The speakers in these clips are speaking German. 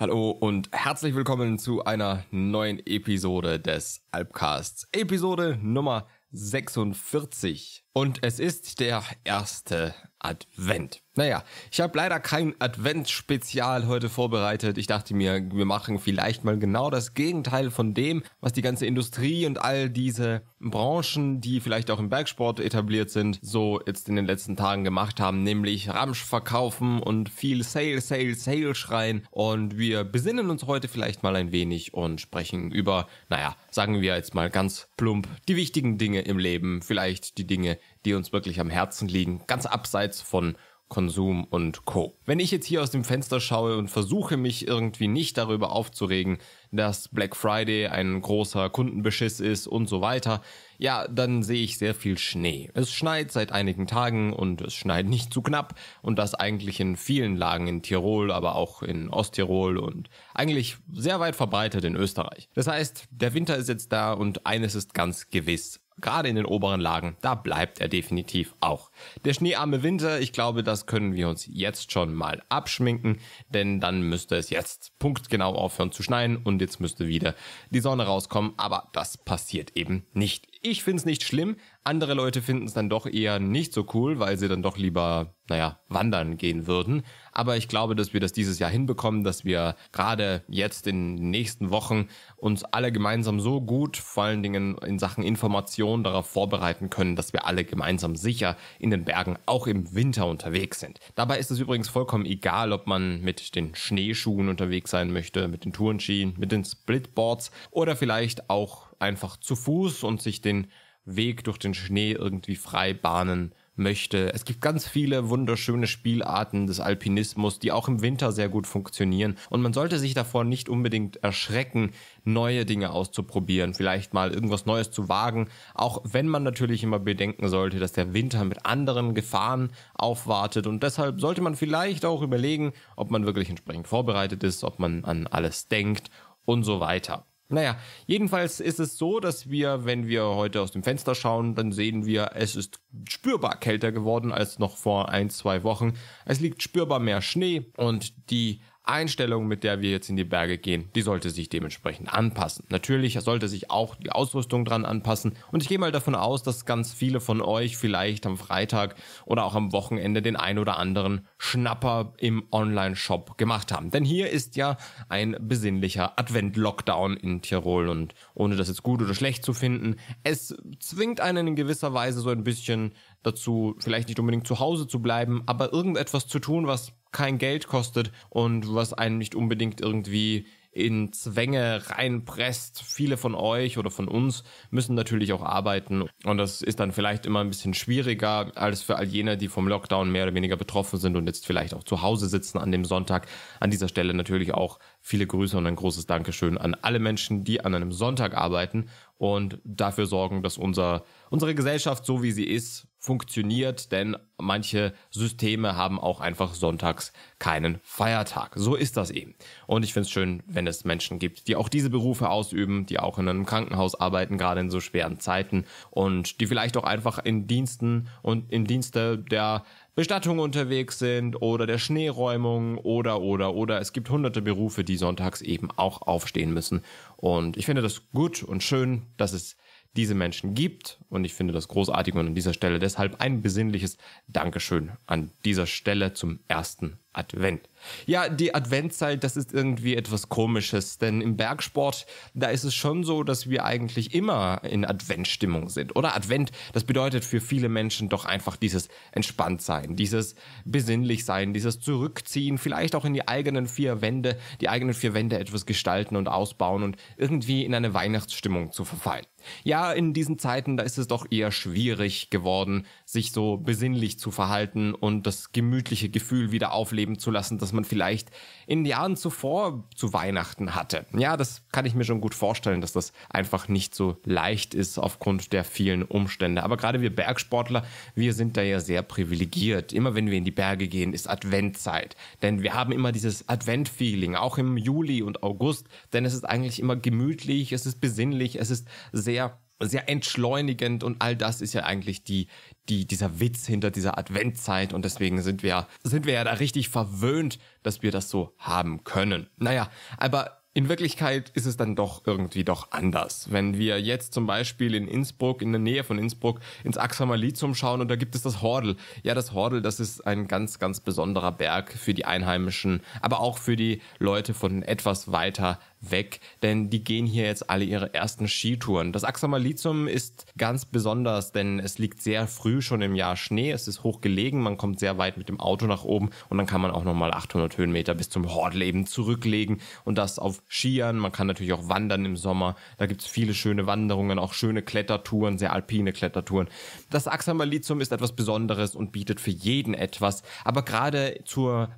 Hallo und herzlich willkommen zu einer neuen Episode des Alpcasts. Episode Nummer 46. Und es ist der erste Advent. Naja, ich habe leider kein Adventsspezial heute vorbereitet. Ich dachte mir, wir machen vielleicht mal genau das Gegenteil von dem, was die ganze Industrie und all diese Branchen, die vielleicht auch im Bergsport etabliert sind, so jetzt in den letzten Tagen gemacht haben, nämlich Ramsch verkaufen und viel Sale, Sale, Sale schreien. Und wir besinnen uns heute vielleicht mal ein wenig und sprechen über, naja, sagen wir jetzt mal ganz plump, die wichtigen Dinge im Leben, vielleicht die Dinge, die uns wirklich am Herzen liegen, ganz abseits von Konsum und Co. Wenn ich jetzt hier aus dem Fenster schaue und versuche mich irgendwie nicht darüber aufzuregen, dass Black Friday ein großer Kundenbeschiss ist und so weiter, ja, dann sehe ich sehr viel Schnee. Es schneit seit einigen Tagen und es schneit nicht zu knapp und das eigentlich in vielen Lagen in Tirol, aber auch in Osttirol und eigentlich sehr weit verbreitet in Österreich. Das heißt, der Winter ist jetzt da und eines ist ganz gewiss gerade in den oberen Lagen, da bleibt er definitiv auch. Der schneearme Winter, ich glaube, das können wir uns jetzt schon mal abschminken, denn dann müsste es jetzt punktgenau aufhören zu schneien und jetzt müsste wieder die Sonne rauskommen, aber das passiert eben nicht. Ich finde es nicht schlimm, andere Leute finden es dann doch eher nicht so cool, weil sie dann doch lieber, naja, wandern gehen würden. Aber ich glaube, dass wir das dieses Jahr hinbekommen, dass wir gerade jetzt in den nächsten Wochen uns alle gemeinsam so gut, vor allen Dingen in Sachen Information darauf vorbereiten können, dass wir alle gemeinsam sicher in den Bergen auch im Winter unterwegs sind. Dabei ist es übrigens vollkommen egal, ob man mit den Schneeschuhen unterwegs sein möchte, mit den Tourenskien, mit den Splitboards oder vielleicht auch einfach zu Fuß und sich den Weg durch den Schnee irgendwie frei bahnen möchte. Es gibt ganz viele wunderschöne Spielarten des Alpinismus, die auch im Winter sehr gut funktionieren. Und man sollte sich davor nicht unbedingt erschrecken, neue Dinge auszuprobieren, vielleicht mal irgendwas Neues zu wagen, auch wenn man natürlich immer bedenken sollte, dass der Winter mit anderen Gefahren aufwartet. Und deshalb sollte man vielleicht auch überlegen, ob man wirklich entsprechend vorbereitet ist, ob man an alles denkt und so weiter. Naja, jedenfalls ist es so, dass wir, wenn wir heute aus dem Fenster schauen, dann sehen wir, es ist spürbar kälter geworden als noch vor ein, zwei Wochen. Es liegt spürbar mehr Schnee und die Einstellung, mit der wir jetzt in die Berge gehen, die sollte sich dementsprechend anpassen. Natürlich sollte sich auch die Ausrüstung dran anpassen. Und ich gehe mal davon aus, dass ganz viele von euch vielleicht am Freitag oder auch am Wochenende den ein oder anderen Schnapper im Online-Shop gemacht haben. Denn hier ist ja ein besinnlicher Advent-Lockdown in Tirol und ohne das jetzt gut oder schlecht zu finden, es zwingt einen in gewisser Weise so ein bisschen dazu, vielleicht nicht unbedingt zu Hause zu bleiben, aber irgendetwas zu tun, was kein Geld kostet und was einen nicht unbedingt irgendwie in Zwänge reinpresst. Viele von euch oder von uns müssen natürlich auch arbeiten und das ist dann vielleicht immer ein bisschen schwieriger als für all jene, die vom Lockdown mehr oder weniger betroffen sind und jetzt vielleicht auch zu Hause sitzen an dem Sonntag. An dieser Stelle natürlich auch viele Grüße und ein großes Dankeschön an alle Menschen, die an einem Sonntag arbeiten und dafür sorgen, dass unser, unsere Gesellschaft so wie sie ist, funktioniert, denn manche Systeme haben auch einfach sonntags keinen Feiertag. So ist das eben. Und ich finde es schön, wenn es Menschen gibt, die auch diese Berufe ausüben, die auch in einem Krankenhaus arbeiten, gerade in so schweren Zeiten und die vielleicht auch einfach in Diensten und in Dienste der Bestattung unterwegs sind oder der Schneeräumung oder oder oder es gibt hunderte Berufe, die sonntags eben auch aufstehen müssen. Und ich finde das gut und schön, dass es diese Menschen gibt. Und ich finde das großartig und an dieser Stelle deshalb ein besinnliches Dankeschön an dieser Stelle zum ersten Advent. Ja, die Adventzeit, das ist irgendwie etwas komisches, denn im Bergsport, da ist es schon so, dass wir eigentlich immer in Adventstimmung sind. Oder Advent, das bedeutet für viele Menschen doch einfach dieses Entspanntsein, dieses Besinnlichsein, dieses Zurückziehen, vielleicht auch in die eigenen vier Wände, die eigenen vier Wände etwas gestalten und ausbauen und irgendwie in eine Weihnachtsstimmung zu verfallen. Ja, in diesen Zeiten, da ist es doch eher schwierig geworden, sich so besinnlich zu verhalten und das gemütliche Gefühl wieder aufleben zu lassen, das man vielleicht in Jahren zuvor zu Weihnachten hatte. Ja, das kann ich mir schon gut vorstellen, dass das einfach nicht so leicht ist aufgrund der vielen Umstände. Aber gerade wir Bergsportler, wir sind da ja sehr privilegiert. Immer wenn wir in die Berge gehen, ist Adventzeit. Denn wir haben immer dieses Advent-Feeling, auch im Juli und August. Denn es ist eigentlich immer gemütlich, es ist besinnlich, es ist sehr sehr entschleunigend und all das ist ja eigentlich die, die, dieser Witz hinter dieser Adventzeit und deswegen sind wir, sind wir ja da richtig verwöhnt, dass wir das so haben können. Naja, aber in Wirklichkeit ist es dann doch irgendwie doch anders. Wenn wir jetzt zum Beispiel in Innsbruck, in der Nähe von Innsbruck, ins Axamalizum schauen und da gibt es das Hordel. Ja, das Hordel, das ist ein ganz, ganz besonderer Berg für die Einheimischen, aber auch für die Leute von etwas weiter weg, denn die gehen hier jetzt alle ihre ersten Skitouren. Das Axamalizum ist ganz besonders, denn es liegt sehr früh schon im Jahr Schnee, es ist hoch gelegen, man kommt sehr weit mit dem Auto nach oben und dann kann man auch nochmal 800 Höhenmeter bis zum Hordel eben zurücklegen und das auf Skiern, man kann natürlich auch wandern im Sommer, da gibt es viele schöne Wanderungen, auch schöne Klettertouren, sehr alpine Klettertouren. Das Axamalizum ist etwas Besonderes und bietet für jeden etwas, aber gerade zur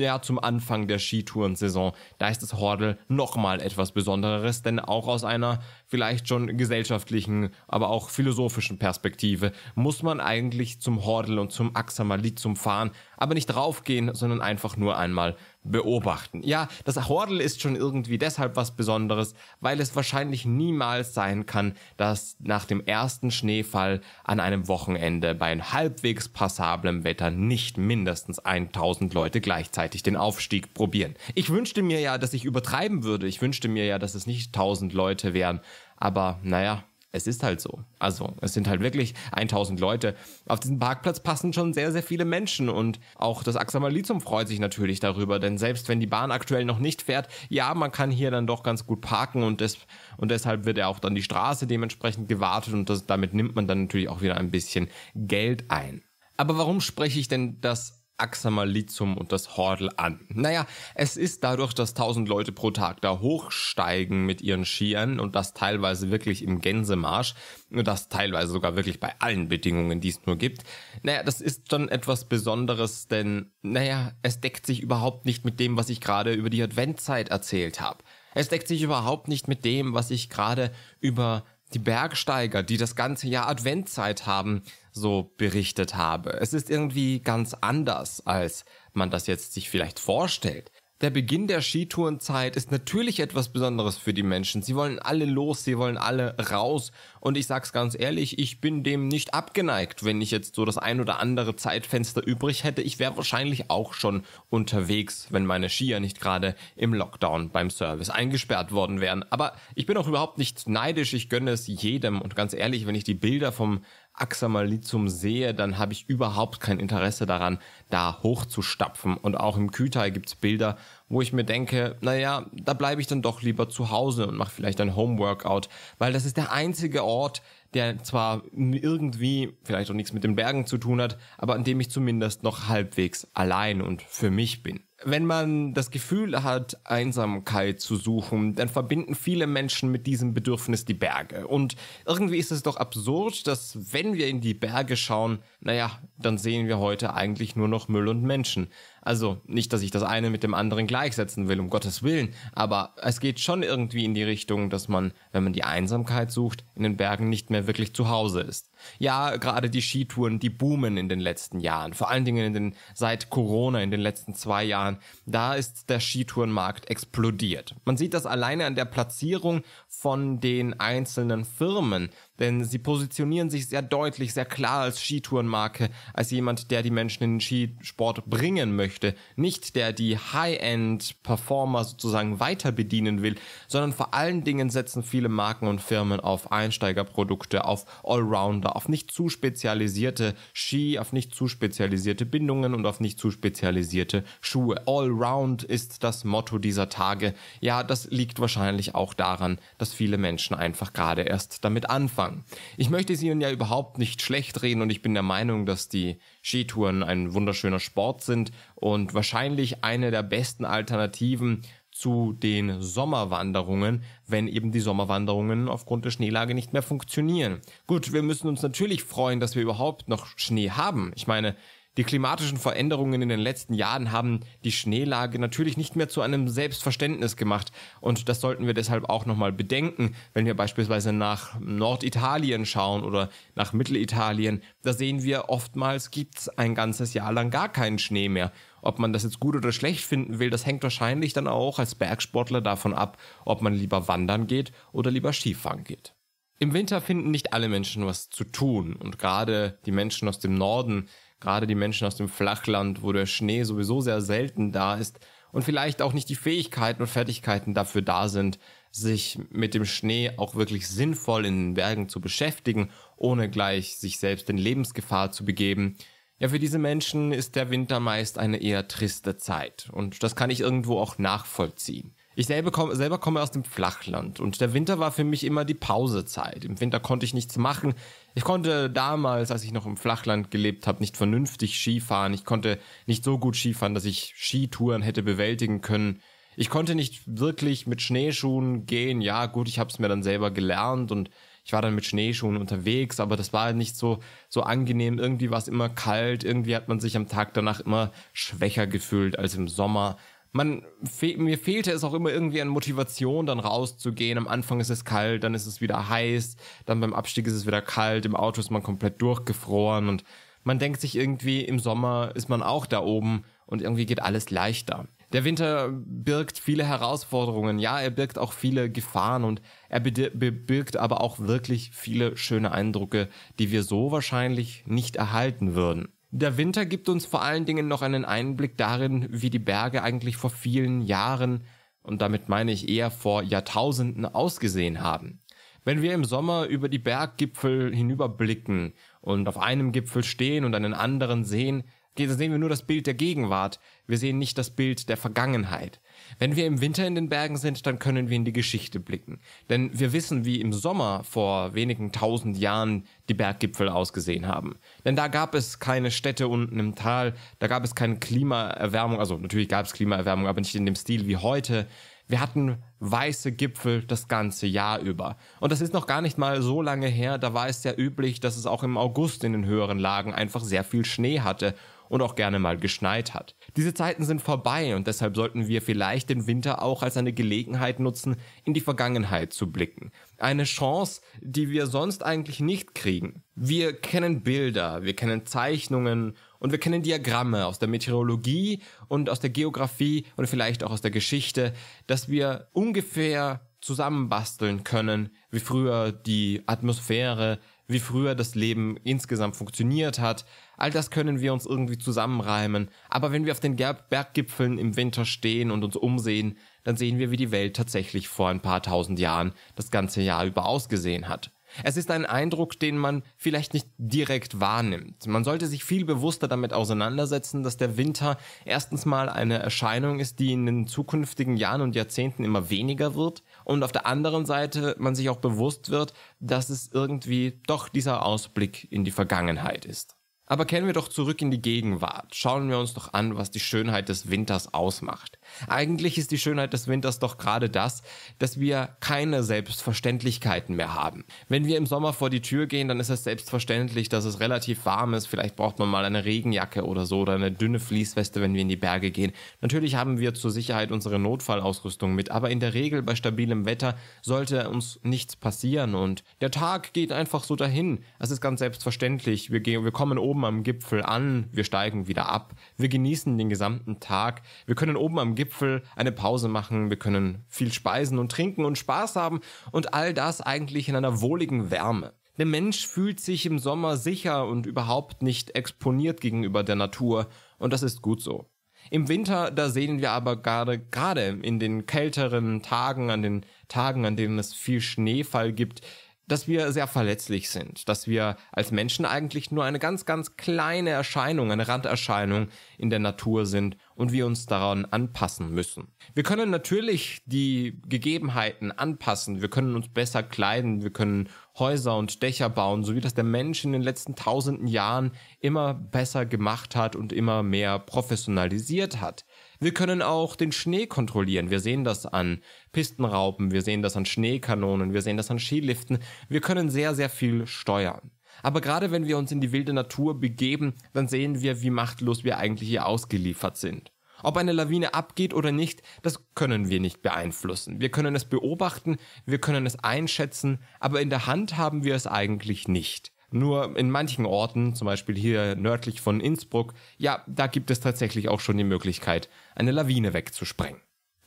ja, zum Anfang der Skitourensaison. Da ist das Hordel nochmal etwas Besonderes, denn auch aus einer vielleicht schon gesellschaftlichen, aber auch philosophischen Perspektive muss man eigentlich zum Hordel und zum Axamalizum fahren, aber nicht raufgehen, sondern einfach nur einmal beobachten. Ja, das Hordel ist schon irgendwie deshalb was Besonderes, weil es wahrscheinlich niemals sein kann, dass nach dem ersten Schneefall an einem Wochenende bei halbwegs passablem Wetter nicht mindestens 1000 Leute gleichzeitig den Aufstieg probieren. Ich wünschte mir ja, dass ich übertreiben würde. Ich wünschte mir ja, dass es nicht 1000 Leute wären. Aber naja, es ist halt so. Also, es sind halt wirklich 1000 Leute. Auf diesen Parkplatz passen schon sehr, sehr viele Menschen und auch das Axamalizum freut sich natürlich darüber, denn selbst wenn die Bahn aktuell noch nicht fährt, ja, man kann hier dann doch ganz gut parken und, des, und deshalb wird ja auch dann die Straße dementsprechend gewartet und das, damit nimmt man dann natürlich auch wieder ein bisschen Geld ein. Aber warum spreche ich denn das Axamalizum und das Hordel an. Naja, es ist dadurch, dass tausend Leute pro Tag da hochsteigen mit ihren Skiern und das teilweise wirklich im Gänsemarsch und das teilweise sogar wirklich bei allen Bedingungen, die es nur gibt. Naja, das ist schon etwas Besonderes, denn naja, es deckt sich überhaupt nicht mit dem, was ich gerade über die Adventzeit erzählt habe. Es deckt sich überhaupt nicht mit dem, was ich gerade über die Bergsteiger, die das ganze Jahr Adventzeit haben, so berichtet habe. Es ist irgendwie ganz anders, als man das jetzt sich vielleicht vorstellt. Der Beginn der Skitourenzeit ist natürlich etwas Besonderes für die Menschen. Sie wollen alle los, sie wollen alle raus. Und ich sag's ganz ehrlich, ich bin dem nicht abgeneigt. Wenn ich jetzt so das ein oder andere Zeitfenster übrig hätte, ich wäre wahrscheinlich auch schon unterwegs, wenn meine Skier nicht gerade im Lockdown beim Service eingesperrt worden wären. Aber ich bin auch überhaupt nicht neidisch. Ich gönne es jedem. Und ganz ehrlich, wenn ich die Bilder vom Axamalizum sehe, dann habe ich überhaupt kein Interesse daran, da hochzustapfen. Und auch im Kütai gibt's Bilder, wo ich mir denke, naja, da bleibe ich dann doch lieber zu Hause und mache vielleicht ein Homeworkout, weil das ist der einzige Ort, der zwar irgendwie vielleicht auch nichts mit den Bergen zu tun hat, aber an dem ich zumindest noch halbwegs allein und für mich bin. Wenn man das Gefühl hat, Einsamkeit zu suchen, dann verbinden viele Menschen mit diesem Bedürfnis die Berge. Und irgendwie ist es doch absurd, dass wenn wir in die Berge schauen, naja, dann sehen wir heute eigentlich nur noch Müll und Menschen. Also nicht, dass ich das eine mit dem anderen gleichsetzen will, um Gottes Willen, aber es geht schon irgendwie in die Richtung, dass man, wenn man die Einsamkeit sucht, in den Bergen nicht mehr wirklich zu Hause ist. Ja, gerade die Skitouren, die boomen in den letzten Jahren, vor allen Dingen in den, seit Corona, in den letzten zwei Jahren, da ist der Skitourenmarkt explodiert. Man sieht das alleine an der Platzierung von den einzelnen Firmen, denn sie positionieren sich sehr deutlich, sehr klar als Skitourenmarke, als jemand, der die Menschen in den Skisport bringen möchte. Nicht der die High-End-Performer sozusagen weiter bedienen will, sondern vor allen Dingen setzen viele Marken und Firmen auf Einsteigerprodukte, auf Allrounder, auf nicht zu spezialisierte Ski, auf nicht zu spezialisierte Bindungen und auf nicht zu spezialisierte Schuhe. Allround ist das Motto dieser Tage. Ja, das liegt wahrscheinlich auch daran, dass viele Menschen einfach gerade erst damit anfangen Anfang. Ich möchte es Ihnen ja überhaupt nicht schlecht reden und ich bin der Meinung, dass die Skitouren ein wunderschöner Sport sind und wahrscheinlich eine der besten Alternativen zu den Sommerwanderungen, wenn eben die Sommerwanderungen aufgrund der Schneelage nicht mehr funktionieren. Gut, wir müssen uns natürlich freuen, dass wir überhaupt noch Schnee haben. Ich meine, die klimatischen Veränderungen in den letzten Jahren haben die Schneelage natürlich nicht mehr zu einem Selbstverständnis gemacht. Und das sollten wir deshalb auch nochmal bedenken, wenn wir beispielsweise nach Norditalien schauen oder nach Mittelitalien. Da sehen wir oftmals gibt's ein ganzes Jahr lang gar keinen Schnee mehr. Ob man das jetzt gut oder schlecht finden will, das hängt wahrscheinlich dann auch als Bergsportler davon ab, ob man lieber wandern geht oder lieber Skifahren geht. Im Winter finden nicht alle Menschen was zu tun und gerade die Menschen aus dem Norden, gerade die Menschen aus dem Flachland, wo der Schnee sowieso sehr selten da ist und vielleicht auch nicht die Fähigkeiten und Fertigkeiten dafür da sind, sich mit dem Schnee auch wirklich sinnvoll in den Bergen zu beschäftigen, ohne gleich sich selbst in Lebensgefahr zu begeben. Ja, für diese Menschen ist der Winter meist eine eher triste Zeit und das kann ich irgendwo auch nachvollziehen. Ich selber komme, selber komme aus dem Flachland und der Winter war für mich immer die Pausezeit. Im Winter konnte ich nichts machen. Ich konnte damals, als ich noch im Flachland gelebt habe, nicht vernünftig Skifahren. Ich konnte nicht so gut Skifahren, dass ich Skitouren hätte bewältigen können. Ich konnte nicht wirklich mit Schneeschuhen gehen. Ja, gut, ich habe es mir dann selber gelernt und ich war dann mit Schneeschuhen unterwegs, aber das war nicht so, so angenehm. Irgendwie war es immer kalt, irgendwie hat man sich am Tag danach immer schwächer gefühlt als im Sommer man, fe mir fehlte es auch immer irgendwie an Motivation, dann rauszugehen. Am Anfang ist es kalt, dann ist es wieder heiß, dann beim Abstieg ist es wieder kalt, im Auto ist man komplett durchgefroren und man denkt sich irgendwie, im Sommer ist man auch da oben und irgendwie geht alles leichter. Der Winter birgt viele Herausforderungen, ja, er birgt auch viele Gefahren und er birgt aber auch wirklich viele schöne Eindrücke, die wir so wahrscheinlich nicht erhalten würden. Der Winter gibt uns vor allen Dingen noch einen Einblick darin, wie die Berge eigentlich vor vielen Jahren, und damit meine ich eher vor Jahrtausenden, ausgesehen haben. Wenn wir im Sommer über die Berggipfel hinüberblicken und auf einem Gipfel stehen und einen anderen sehen, sehen wir nur das Bild der Gegenwart, wir sehen nicht das Bild der Vergangenheit. Wenn wir im Winter in den Bergen sind, dann können wir in die Geschichte blicken. Denn wir wissen, wie im Sommer vor wenigen tausend Jahren die Berggipfel ausgesehen haben. Denn da gab es keine Städte unten im Tal, da gab es keine Klimaerwärmung, also natürlich gab es Klimaerwärmung, aber nicht in dem Stil wie heute. Wir hatten weiße Gipfel das ganze Jahr über. Und das ist noch gar nicht mal so lange her, da war es sehr üblich, dass es auch im August in den höheren Lagen einfach sehr viel Schnee hatte und auch gerne mal geschneit hat. Diese Zeiten sind vorbei und deshalb sollten wir vielleicht den Winter auch als eine Gelegenheit nutzen, in die Vergangenheit zu blicken. Eine Chance, die wir sonst eigentlich nicht kriegen. Wir kennen Bilder, wir kennen Zeichnungen und wir kennen Diagramme aus der Meteorologie und aus der Geografie und vielleicht auch aus der Geschichte, dass wir ungefähr zusammenbasteln können, wie früher die Atmosphäre, wie früher das Leben insgesamt funktioniert hat. All das können wir uns irgendwie zusammenreimen. Aber wenn wir auf den Berggipfeln im Winter stehen und uns umsehen, dann sehen wir, wie die Welt tatsächlich vor ein paar tausend Jahren das ganze Jahr über ausgesehen hat. Es ist ein Eindruck, den man vielleicht nicht direkt wahrnimmt. Man sollte sich viel bewusster damit auseinandersetzen, dass der Winter erstens mal eine Erscheinung ist, die in den zukünftigen Jahren und Jahrzehnten immer weniger wird und auf der anderen Seite man sich auch bewusst wird, dass es irgendwie doch dieser Ausblick in die Vergangenheit ist. Aber kehren wir doch zurück in die Gegenwart. Schauen wir uns doch an, was die Schönheit des Winters ausmacht. Eigentlich ist die Schönheit des Winters doch gerade das, dass wir keine Selbstverständlichkeiten mehr haben. Wenn wir im Sommer vor die Tür gehen, dann ist es selbstverständlich, dass es relativ warm ist. Vielleicht braucht man mal eine Regenjacke oder so oder eine dünne Fließweste, wenn wir in die Berge gehen. Natürlich haben wir zur Sicherheit unsere Notfallausrüstung mit, aber in der Regel bei stabilem Wetter sollte uns nichts passieren und der Tag geht einfach so dahin. Es ist ganz selbstverständlich. Wir, gehen, wir kommen oben oben am Gipfel an, wir steigen wieder ab, wir genießen den gesamten Tag, wir können oben am Gipfel eine Pause machen, wir können viel speisen und trinken und Spaß haben und all das eigentlich in einer wohligen Wärme. Der Mensch fühlt sich im Sommer sicher und überhaupt nicht exponiert gegenüber der Natur und das ist gut so. Im Winter, da sehen wir aber gerade, gerade in den kälteren Tagen, an den Tagen, an denen es viel Schneefall gibt, dass wir sehr verletzlich sind, dass wir als Menschen eigentlich nur eine ganz, ganz kleine Erscheinung, eine Randerscheinung in der Natur sind und wir uns daran anpassen müssen. Wir können natürlich die Gegebenheiten anpassen, wir können uns besser kleiden, wir können Häuser und Dächer bauen, so wie das der Mensch in den letzten tausenden Jahren immer besser gemacht hat und immer mehr professionalisiert hat. Wir können auch den Schnee kontrollieren. Wir sehen das an Pistenraupen, wir sehen das an Schneekanonen, wir sehen das an Skiliften. Wir können sehr, sehr viel steuern. Aber gerade wenn wir uns in die wilde Natur begeben, dann sehen wir, wie machtlos wir eigentlich hier ausgeliefert sind. Ob eine Lawine abgeht oder nicht, das können wir nicht beeinflussen. Wir können es beobachten, wir können es einschätzen, aber in der Hand haben wir es eigentlich nicht. Nur in manchen Orten, zum Beispiel hier nördlich von Innsbruck, ja, da gibt es tatsächlich auch schon die Möglichkeit, eine Lawine wegzusprengen.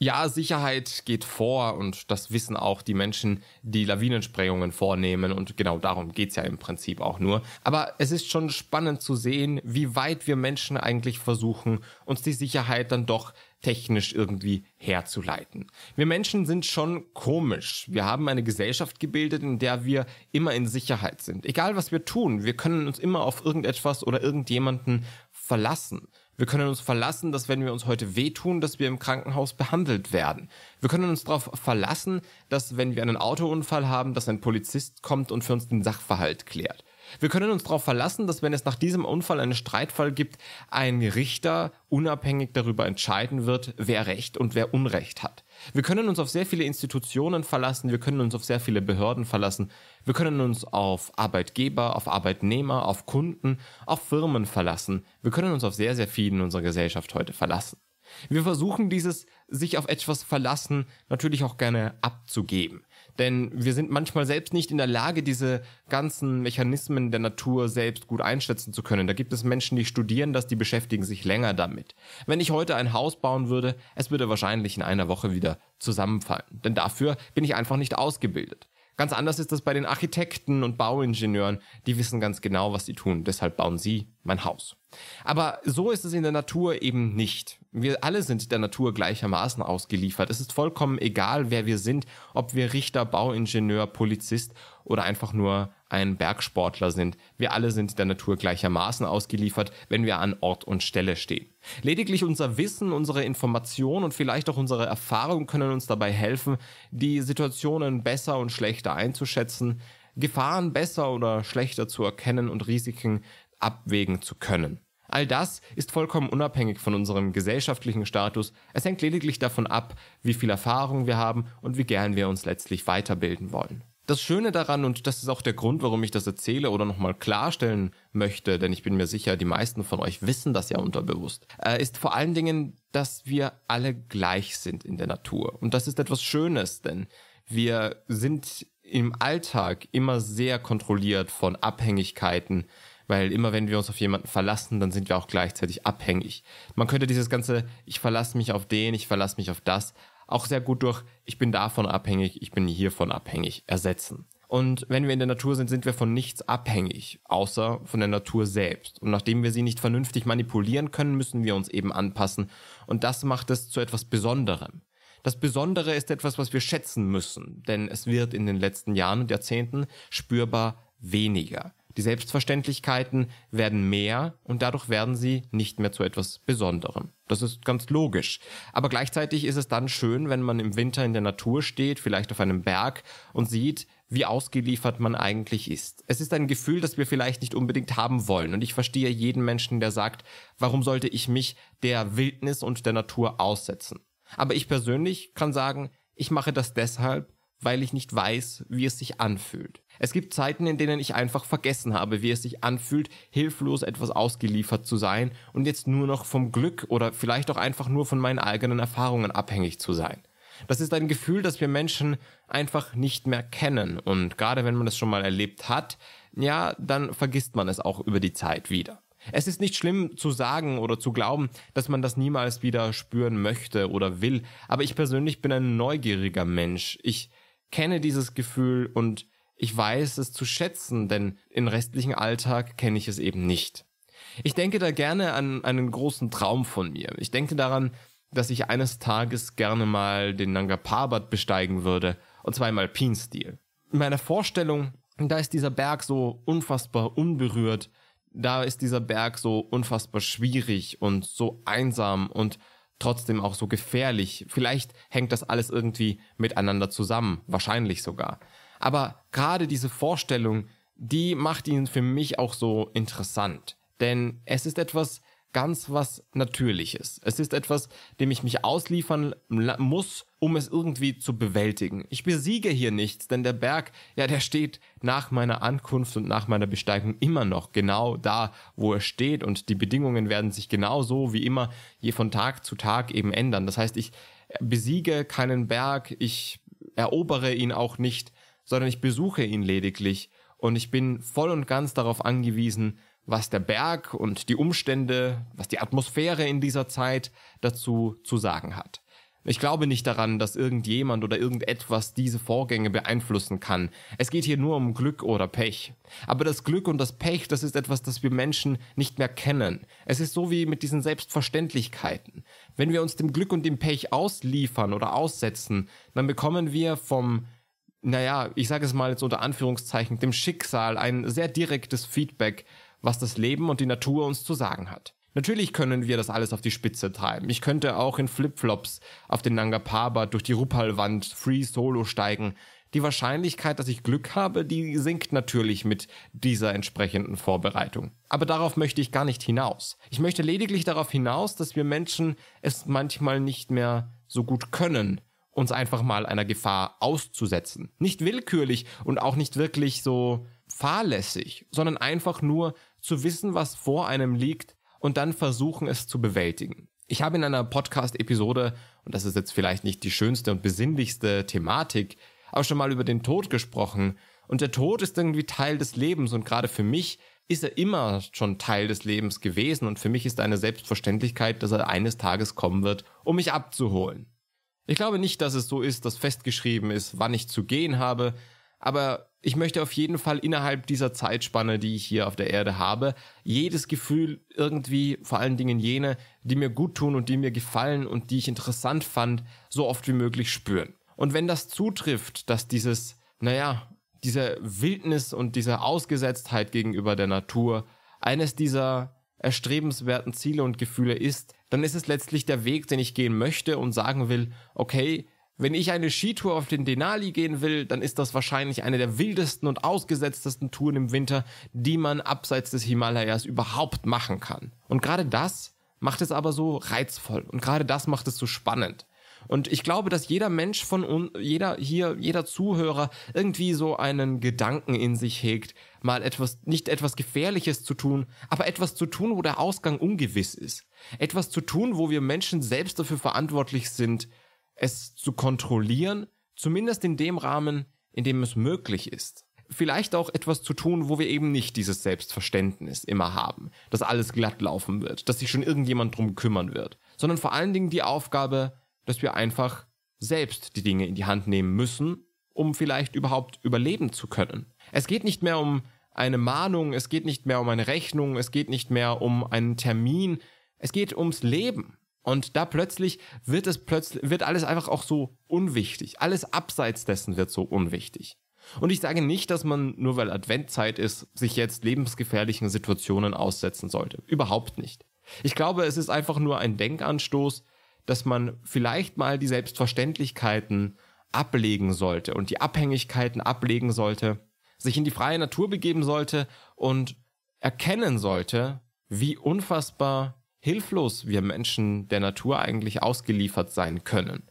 Ja, Sicherheit geht vor und das wissen auch die Menschen, die Lawinensprengungen vornehmen und genau darum geht's ja im Prinzip auch nur. Aber es ist schon spannend zu sehen, wie weit wir Menschen eigentlich versuchen, uns die Sicherheit dann doch technisch irgendwie herzuleiten. Wir Menschen sind schon komisch. Wir haben eine Gesellschaft gebildet, in der wir immer in Sicherheit sind. Egal was wir tun, wir können uns immer auf irgendetwas oder irgendjemanden verlassen. Wir können uns verlassen, dass wenn wir uns heute wehtun, dass wir im Krankenhaus behandelt werden. Wir können uns darauf verlassen, dass wenn wir einen Autounfall haben, dass ein Polizist kommt und für uns den Sachverhalt klärt. Wir können uns darauf verlassen, dass wenn es nach diesem Unfall einen Streitfall gibt, ein Richter unabhängig darüber entscheiden wird, wer Recht und wer Unrecht hat. Wir können uns auf sehr viele Institutionen verlassen, wir können uns auf sehr viele Behörden verlassen, wir können uns auf Arbeitgeber, auf Arbeitnehmer, auf Kunden, auf Firmen verlassen. Wir können uns auf sehr, sehr viel in unserer Gesellschaft heute verlassen. Wir versuchen dieses sich auf etwas verlassen natürlich auch gerne abzugeben. Denn wir sind manchmal selbst nicht in der Lage, diese ganzen Mechanismen der Natur selbst gut einschätzen zu können. Da gibt es Menschen, die studieren das, die beschäftigen sich länger damit. Wenn ich heute ein Haus bauen würde, es würde wahrscheinlich in einer Woche wieder zusammenfallen. Denn dafür bin ich einfach nicht ausgebildet. Ganz anders ist das bei den Architekten und Bauingenieuren. Die wissen ganz genau, was sie tun. Deshalb bauen sie mein Haus. Aber so ist es in der Natur eben nicht. Wir alle sind der Natur gleichermaßen ausgeliefert. Es ist vollkommen egal, wer wir sind, ob wir Richter, Bauingenieur, Polizist oder einfach nur ein Bergsportler sind. Wir alle sind der Natur gleichermaßen ausgeliefert, wenn wir an Ort und Stelle stehen. Lediglich unser Wissen, unsere Information und vielleicht auch unsere Erfahrung können uns dabei helfen, die Situationen besser und schlechter einzuschätzen, Gefahren besser oder schlechter zu erkennen und Risiken abwägen zu können. All das ist vollkommen unabhängig von unserem gesellschaftlichen Status. Es hängt lediglich davon ab, wie viel Erfahrung wir haben und wie gern wir uns letztlich weiterbilden wollen. Das Schöne daran, und das ist auch der Grund, warum ich das erzähle oder nochmal klarstellen möchte, denn ich bin mir sicher, die meisten von euch wissen das ja unterbewusst, äh, ist vor allen Dingen, dass wir alle gleich sind in der Natur. Und das ist etwas Schönes, denn wir sind im Alltag immer sehr kontrolliert von Abhängigkeiten, weil immer wenn wir uns auf jemanden verlassen, dann sind wir auch gleichzeitig abhängig. Man könnte dieses ganze, ich verlasse mich auf den, ich verlasse mich auf das, auch sehr gut durch, ich bin davon abhängig, ich bin hiervon abhängig, ersetzen. Und wenn wir in der Natur sind, sind wir von nichts abhängig, außer von der Natur selbst. Und nachdem wir sie nicht vernünftig manipulieren können, müssen wir uns eben anpassen. Und das macht es zu etwas Besonderem. Das Besondere ist etwas, was wir schätzen müssen, denn es wird in den letzten Jahren und Jahrzehnten spürbar weniger. Die Selbstverständlichkeiten werden mehr und dadurch werden sie nicht mehr zu etwas Besonderem. Das ist ganz logisch. Aber gleichzeitig ist es dann schön, wenn man im Winter in der Natur steht, vielleicht auf einem Berg und sieht, wie ausgeliefert man eigentlich ist. Es ist ein Gefühl, das wir vielleicht nicht unbedingt haben wollen. Und ich verstehe jeden Menschen, der sagt, warum sollte ich mich der Wildnis und der Natur aussetzen? Aber ich persönlich kann sagen, ich mache das deshalb, weil ich nicht weiß, wie es sich anfühlt. Es gibt Zeiten, in denen ich einfach vergessen habe, wie es sich anfühlt, hilflos etwas ausgeliefert zu sein und jetzt nur noch vom Glück oder vielleicht auch einfach nur von meinen eigenen Erfahrungen abhängig zu sein. Das ist ein Gefühl, das wir Menschen einfach nicht mehr kennen und gerade wenn man es schon mal erlebt hat, ja, dann vergisst man es auch über die Zeit wieder. Es ist nicht schlimm zu sagen oder zu glauben, dass man das niemals wieder spüren möchte oder will, aber ich persönlich bin ein neugieriger Mensch. Ich kenne dieses Gefühl und ich weiß es zu schätzen, denn im restlichen Alltag kenne ich es eben nicht. Ich denke da gerne an einen großen Traum von mir. Ich denke daran, dass ich eines Tages gerne mal den Nanga Parbat besteigen würde, und zwar im Alpinstil. In meiner Vorstellung, da ist dieser Berg so unfassbar unberührt, da ist dieser Berg so unfassbar schwierig und so einsam und trotzdem auch so gefährlich. Vielleicht hängt das alles irgendwie miteinander zusammen, wahrscheinlich sogar. Aber gerade diese Vorstellung, die macht ihn für mich auch so interessant. Denn es ist etwas ganz was Natürliches. Es ist etwas, dem ich mich ausliefern muss, um es irgendwie zu bewältigen. Ich besiege hier nichts, denn der Berg, ja, der steht nach meiner Ankunft und nach meiner Besteigung immer noch genau da, wo er steht und die Bedingungen werden sich genauso wie immer je von Tag zu Tag eben ändern. Das heißt, ich besiege keinen Berg, ich erobere ihn auch nicht, sondern ich besuche ihn lediglich und ich bin voll und ganz darauf angewiesen, was der Berg und die Umstände, was die Atmosphäre in dieser Zeit dazu zu sagen hat. Ich glaube nicht daran, dass irgendjemand oder irgendetwas diese Vorgänge beeinflussen kann. Es geht hier nur um Glück oder Pech. Aber das Glück und das Pech, das ist etwas, das wir Menschen nicht mehr kennen. Es ist so wie mit diesen Selbstverständlichkeiten. Wenn wir uns dem Glück und dem Pech ausliefern oder aussetzen, dann bekommen wir vom naja, ich sage es mal jetzt unter Anführungszeichen, dem Schicksal ein sehr direktes Feedback, was das Leben und die Natur uns zu sagen hat. Natürlich können wir das alles auf die Spitze treiben. Ich könnte auch in Flipflops auf den Nanga Parbat durch die Rupal-Wand Free Solo steigen. Die Wahrscheinlichkeit, dass ich Glück habe, die sinkt natürlich mit dieser entsprechenden Vorbereitung. Aber darauf möchte ich gar nicht hinaus. Ich möchte lediglich darauf hinaus, dass wir Menschen es manchmal nicht mehr so gut können, uns einfach mal einer Gefahr auszusetzen. Nicht willkürlich und auch nicht wirklich so fahrlässig, sondern einfach nur zu wissen, was vor einem liegt und dann versuchen, es zu bewältigen. Ich habe in einer Podcast-Episode, und das ist jetzt vielleicht nicht die schönste und besinnlichste Thematik, auch schon mal über den Tod gesprochen. Und der Tod ist irgendwie Teil des Lebens und gerade für mich ist er immer schon Teil des Lebens gewesen und für mich ist eine Selbstverständlichkeit, dass er eines Tages kommen wird, um mich abzuholen. Ich glaube nicht, dass es so ist, dass festgeschrieben ist, wann ich zu gehen habe, aber ich möchte auf jeden Fall innerhalb dieser Zeitspanne, die ich hier auf der Erde habe, jedes Gefühl irgendwie, vor allen Dingen jene, die mir gut tun und die mir gefallen und die ich interessant fand, so oft wie möglich spüren. Und wenn das zutrifft, dass dieses, naja, diese Wildnis und diese Ausgesetztheit gegenüber der Natur eines dieser erstrebenswerten Ziele und Gefühle ist, dann ist es letztlich der Weg, den ich gehen möchte und sagen will, okay, wenn ich eine Skitour auf den Denali gehen will, dann ist das wahrscheinlich eine der wildesten und ausgesetztesten Touren im Winter, die man abseits des Himalayas überhaupt machen kann. Und gerade das macht es aber so reizvoll und gerade das macht es so spannend. Und ich glaube, dass jeder Mensch von uns, jeder hier, jeder Zuhörer irgendwie so einen Gedanken in sich hegt, mal etwas, nicht etwas Gefährliches zu tun, aber etwas zu tun, wo der Ausgang ungewiss ist. Etwas zu tun, wo wir Menschen selbst dafür verantwortlich sind, es zu kontrollieren, zumindest in dem Rahmen, in dem es möglich ist. Vielleicht auch etwas zu tun, wo wir eben nicht dieses Selbstverständnis immer haben, dass alles glatt laufen wird, dass sich schon irgendjemand drum kümmern wird, sondern vor allen Dingen die Aufgabe, dass wir einfach selbst die Dinge in die Hand nehmen müssen, um vielleicht überhaupt überleben zu können. Es geht nicht mehr um eine Mahnung, es geht nicht mehr um eine Rechnung, es geht nicht mehr um einen Termin, es geht ums Leben. Und da plötzlich wird es plötzlich, wird alles einfach auch so unwichtig. Alles abseits dessen wird so unwichtig. Und ich sage nicht, dass man, nur weil Adventzeit ist, sich jetzt lebensgefährlichen Situationen aussetzen sollte. Überhaupt nicht. Ich glaube, es ist einfach nur ein Denkanstoß, dass man vielleicht mal die Selbstverständlichkeiten ablegen sollte und die Abhängigkeiten ablegen sollte, sich in die freie Natur begeben sollte und erkennen sollte, wie unfassbar hilflos wir Menschen der Natur eigentlich ausgeliefert sein können.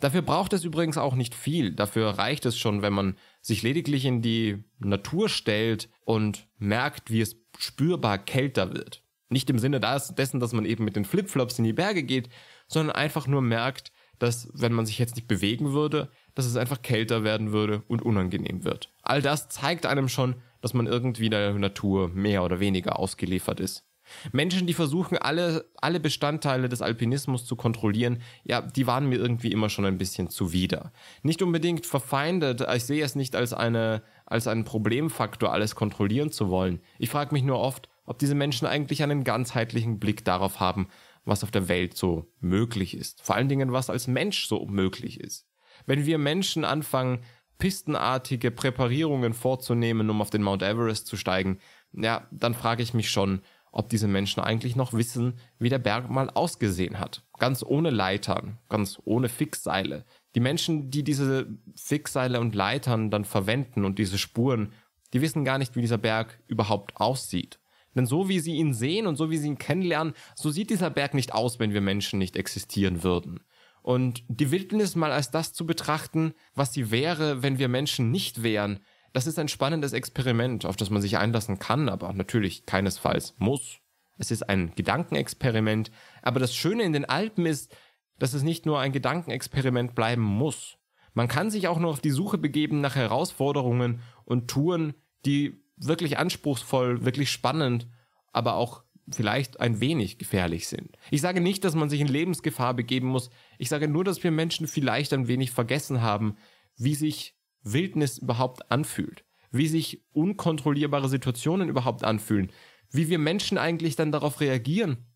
Dafür braucht es übrigens auch nicht viel. Dafür reicht es schon, wenn man sich lediglich in die Natur stellt und merkt, wie es spürbar kälter wird. Nicht im Sinne dessen, dass man eben mit den Flipflops in die Berge geht, sondern einfach nur merkt, dass wenn man sich jetzt nicht bewegen würde, dass es einfach kälter werden würde und unangenehm wird. All das zeigt einem schon, dass man irgendwie der Natur mehr oder weniger ausgeliefert ist. Menschen, die versuchen, alle, alle Bestandteile des Alpinismus zu kontrollieren, ja, die waren mir irgendwie immer schon ein bisschen zuwider. Nicht unbedingt verfeindet, ich sehe es nicht als, eine, als einen Problemfaktor, alles kontrollieren zu wollen. Ich frage mich nur oft, ob diese Menschen eigentlich einen ganzheitlichen Blick darauf haben, was auf der Welt so möglich ist. Vor allen Dingen, was als Mensch so möglich ist. Wenn wir Menschen anfangen, pistenartige Präparierungen vorzunehmen, um auf den Mount Everest zu steigen, ja, dann frage ich mich schon, ob diese Menschen eigentlich noch wissen, wie der Berg mal ausgesehen hat. Ganz ohne Leitern, ganz ohne Fixseile. Die Menschen, die diese Fixseile und Leitern dann verwenden und diese Spuren, die wissen gar nicht, wie dieser Berg überhaupt aussieht. Denn so wie sie ihn sehen und so wie sie ihn kennenlernen, so sieht dieser Berg nicht aus, wenn wir Menschen nicht existieren würden. Und die Wildnis mal als das zu betrachten, was sie wäre, wenn wir Menschen nicht wären, das ist ein spannendes Experiment, auf das man sich einlassen kann, aber natürlich keinesfalls muss. Es ist ein Gedankenexperiment, aber das Schöne in den Alpen ist, dass es nicht nur ein Gedankenexperiment bleiben muss. Man kann sich auch nur auf die Suche begeben nach Herausforderungen und Touren, die wirklich anspruchsvoll, wirklich spannend, aber auch vielleicht ein wenig gefährlich sind. Ich sage nicht, dass man sich in Lebensgefahr begeben muss. Ich sage nur, dass wir Menschen vielleicht ein wenig vergessen haben, wie sich Wildnis überhaupt anfühlt, wie sich unkontrollierbare Situationen überhaupt anfühlen, wie wir Menschen eigentlich dann darauf reagieren,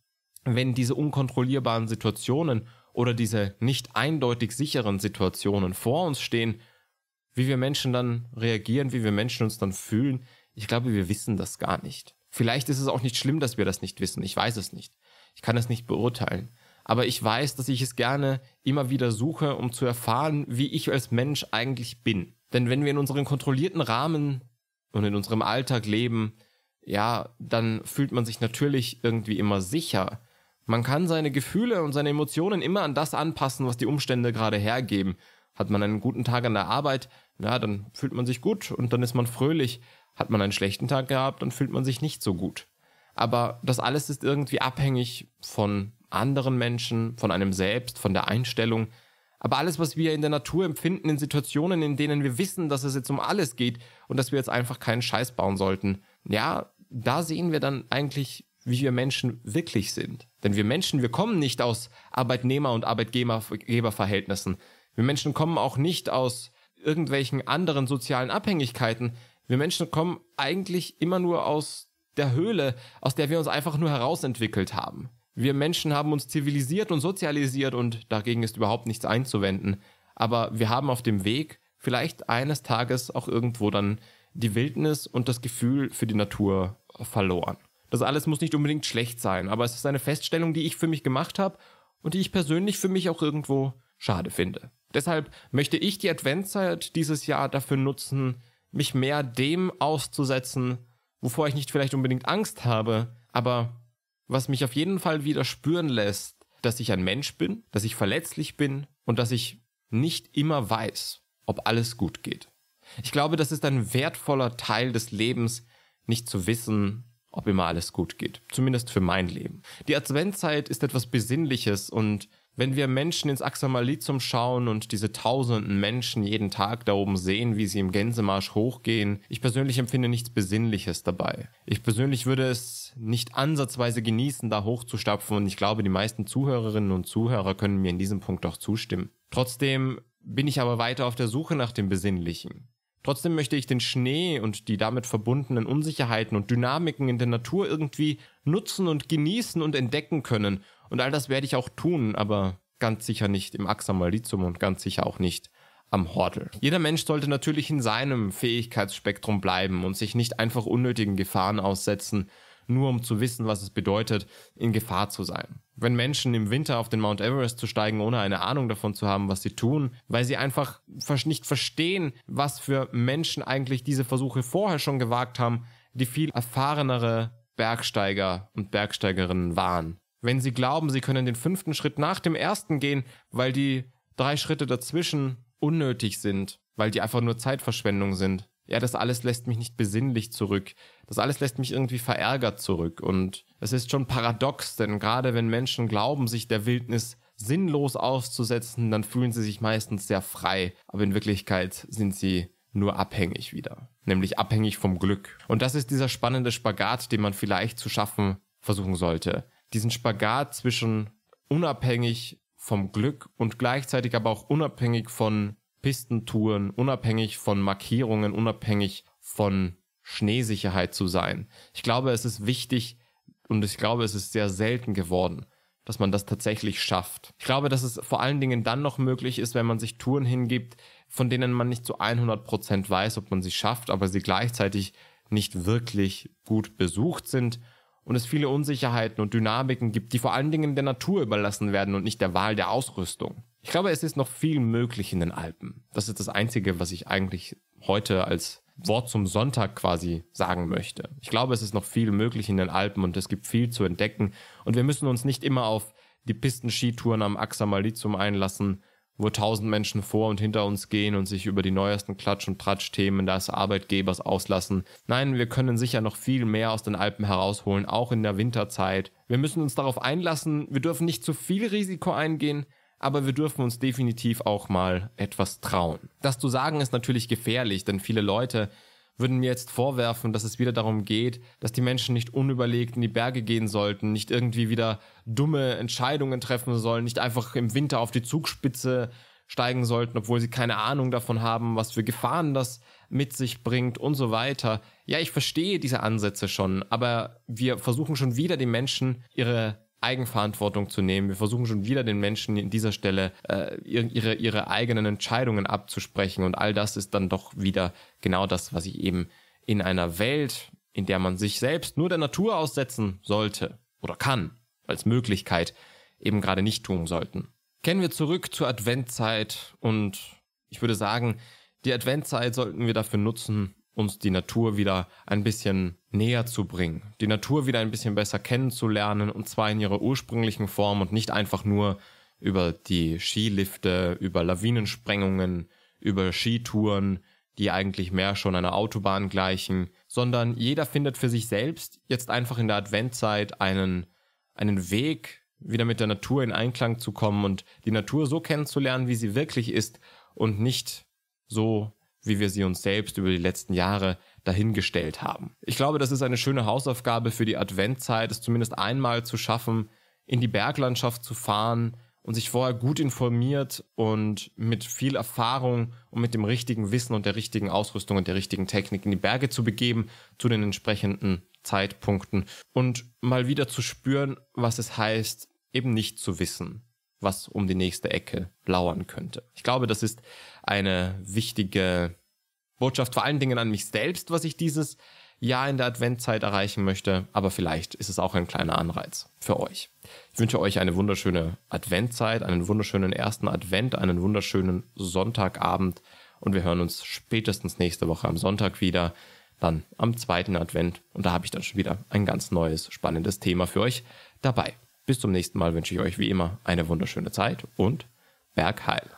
wenn diese unkontrollierbaren Situationen oder diese nicht eindeutig sicheren Situationen vor uns stehen, wie wir Menschen dann reagieren, wie wir Menschen uns dann fühlen. Ich glaube, wir wissen das gar nicht. Vielleicht ist es auch nicht schlimm, dass wir das nicht wissen. Ich weiß es nicht. Ich kann es nicht beurteilen. Aber ich weiß, dass ich es gerne immer wieder suche, um zu erfahren, wie ich als Mensch eigentlich bin. Denn wenn wir in unseren kontrollierten Rahmen und in unserem Alltag leben, ja, dann fühlt man sich natürlich irgendwie immer sicher. Man kann seine Gefühle und seine Emotionen immer an das anpassen, was die Umstände gerade hergeben. Hat man einen guten Tag an der Arbeit, ja, dann fühlt man sich gut und dann ist man fröhlich. Hat man einen schlechten Tag gehabt, dann fühlt man sich nicht so gut. Aber das alles ist irgendwie abhängig von anderen Menschen, von einem selbst, von der Einstellung. Aber alles, was wir in der Natur empfinden, in Situationen, in denen wir wissen, dass es jetzt um alles geht und dass wir jetzt einfach keinen Scheiß bauen sollten, ja, da sehen wir dann eigentlich, wie wir Menschen wirklich sind. Denn wir Menschen, wir kommen nicht aus Arbeitnehmer- und Arbeitgeberverhältnissen. Wir Menschen kommen auch nicht aus irgendwelchen anderen sozialen Abhängigkeiten. Wir Menschen kommen eigentlich immer nur aus der Höhle, aus der wir uns einfach nur herausentwickelt haben. Wir Menschen haben uns zivilisiert und sozialisiert und dagegen ist überhaupt nichts einzuwenden. Aber wir haben auf dem Weg vielleicht eines Tages auch irgendwo dann die Wildnis und das Gefühl für die Natur verloren. Das alles muss nicht unbedingt schlecht sein, aber es ist eine Feststellung, die ich für mich gemacht habe und die ich persönlich für mich auch irgendwo schade finde. Deshalb möchte ich die Adventszeit dieses Jahr dafür nutzen, mich mehr dem auszusetzen, wovor ich nicht vielleicht unbedingt Angst habe, aber was mich auf jeden Fall wieder spüren lässt, dass ich ein Mensch bin, dass ich verletzlich bin und dass ich nicht immer weiß, ob alles gut geht. Ich glaube, das ist ein wertvoller Teil des Lebens, nicht zu wissen, ob immer alles gut geht. Zumindest für mein Leben. Die Adventzeit ist etwas Besinnliches und wenn wir Menschen ins Axamalizum schauen und diese tausenden Menschen jeden Tag da oben sehen, wie sie im Gänsemarsch hochgehen, ich persönlich empfinde nichts Besinnliches dabei. Ich persönlich würde es nicht ansatzweise genießen, da hochzustapfen und ich glaube, die meisten Zuhörerinnen und Zuhörer können mir in diesem Punkt auch zustimmen. Trotzdem bin ich aber weiter auf der Suche nach dem Besinnlichen. Trotzdem möchte ich den Schnee und die damit verbundenen Unsicherheiten und Dynamiken in der Natur irgendwie nutzen und genießen und entdecken können und all das werde ich auch tun, aber ganz sicher nicht im Axamalizum und ganz sicher auch nicht am Hordel. Jeder Mensch sollte natürlich in seinem Fähigkeitsspektrum bleiben und sich nicht einfach unnötigen Gefahren aussetzen, nur um zu wissen, was es bedeutet, in Gefahr zu sein. Wenn Menschen im Winter auf den Mount Everest zu steigen, ohne eine Ahnung davon zu haben, was sie tun, weil sie einfach nicht verstehen, was für Menschen eigentlich diese Versuche vorher schon gewagt haben, die viel erfahrenere Bergsteiger und Bergsteigerinnen waren wenn sie glauben, sie können den fünften Schritt nach dem ersten gehen, weil die drei Schritte dazwischen unnötig sind, weil die einfach nur Zeitverschwendung sind. Ja, das alles lässt mich nicht besinnlich zurück. Das alles lässt mich irgendwie verärgert zurück. Und es ist schon paradox, denn gerade wenn Menschen glauben, sich der Wildnis sinnlos auszusetzen, dann fühlen sie sich meistens sehr frei. Aber in Wirklichkeit sind sie nur abhängig wieder. Nämlich abhängig vom Glück. Und das ist dieser spannende Spagat, den man vielleicht zu schaffen versuchen sollte diesen Spagat zwischen unabhängig vom Glück und gleichzeitig aber auch unabhängig von Pistentouren, unabhängig von Markierungen, unabhängig von Schneesicherheit zu sein. Ich glaube, es ist wichtig und ich glaube, es ist sehr selten geworden, dass man das tatsächlich schafft. Ich glaube, dass es vor allen Dingen dann noch möglich ist, wenn man sich Touren hingibt, von denen man nicht zu 100 Prozent weiß, ob man sie schafft, aber sie gleichzeitig nicht wirklich gut besucht sind und es viele Unsicherheiten und Dynamiken gibt, die vor allen Dingen der Natur überlassen werden und nicht der Wahl der Ausrüstung. Ich glaube, es ist noch viel möglich in den Alpen. Das ist das Einzige, was ich eigentlich heute als Wort zum Sonntag quasi sagen möchte. Ich glaube, es ist noch viel möglich in den Alpen und es gibt viel zu entdecken und wir müssen uns nicht immer auf die Pistenskitouren am Axamalizum einlassen, wo tausend Menschen vor und hinter uns gehen und sich über die neuesten Klatsch- und Tratsch-Themen des Arbeitgebers auslassen. Nein, wir können sicher noch viel mehr aus den Alpen herausholen, auch in der Winterzeit. Wir müssen uns darauf einlassen, wir dürfen nicht zu viel Risiko eingehen, aber wir dürfen uns definitiv auch mal etwas trauen. Das zu sagen ist natürlich gefährlich, denn viele Leute würden mir jetzt vorwerfen, dass es wieder darum geht, dass die Menschen nicht unüberlegt in die Berge gehen sollten, nicht irgendwie wieder dumme Entscheidungen treffen sollen, nicht einfach im Winter auf die Zugspitze steigen sollten, obwohl sie keine Ahnung davon haben, was für Gefahren das mit sich bringt und so weiter. Ja, ich verstehe diese Ansätze schon, aber wir versuchen schon wieder den Menschen ihre Eigenverantwortung zu nehmen. Wir versuchen schon wieder den Menschen in dieser Stelle äh, ihre, ihre eigenen Entscheidungen abzusprechen. Und all das ist dann doch wieder genau das, was ich eben in einer Welt, in der man sich selbst nur der Natur aussetzen sollte oder kann, als Möglichkeit, eben gerade nicht tun sollten. Kennen wir zurück zur Adventzeit und ich würde sagen, die Adventzeit sollten wir dafür nutzen, uns die Natur wieder ein bisschen näher zu bringen, die Natur wieder ein bisschen besser kennenzulernen und zwar in ihrer ursprünglichen Form und nicht einfach nur über die Skilifte, über Lawinensprengungen, über Skitouren, die eigentlich mehr schon einer Autobahn gleichen, sondern jeder findet für sich selbst jetzt einfach in der Adventzeit einen, einen Weg, wieder mit der Natur in Einklang zu kommen und die Natur so kennenzulernen, wie sie wirklich ist und nicht so, wie wir sie uns selbst über die letzten Jahre dahingestellt haben. Ich glaube, das ist eine schöne Hausaufgabe für die Adventzeit, es zumindest einmal zu schaffen, in die Berglandschaft zu fahren und sich vorher gut informiert und mit viel Erfahrung und mit dem richtigen Wissen und der richtigen Ausrüstung und der richtigen Technik in die Berge zu begeben, zu den entsprechenden Zeitpunkten und mal wieder zu spüren, was es heißt, eben nicht zu wissen, was um die nächste Ecke lauern könnte. Ich glaube, das ist eine wichtige Botschaft vor allen Dingen an mich selbst, was ich dieses Jahr in der Adventzeit erreichen möchte, aber vielleicht ist es auch ein kleiner Anreiz für euch. Ich wünsche euch eine wunderschöne Adventzeit, einen wunderschönen ersten Advent, einen wunderschönen Sonntagabend und wir hören uns spätestens nächste Woche am Sonntag wieder, dann am zweiten Advent und da habe ich dann schon wieder ein ganz neues, spannendes Thema für euch dabei. Bis zum nächsten Mal wünsche ich euch wie immer eine wunderschöne Zeit und Bergheil.